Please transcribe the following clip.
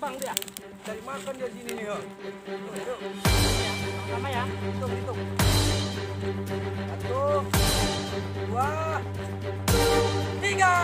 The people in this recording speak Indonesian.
Terbang dia. Cari makan dia sini nih. yuk. Yuk. Sama ya. Hitung, hitung. Satu, dua, tiga.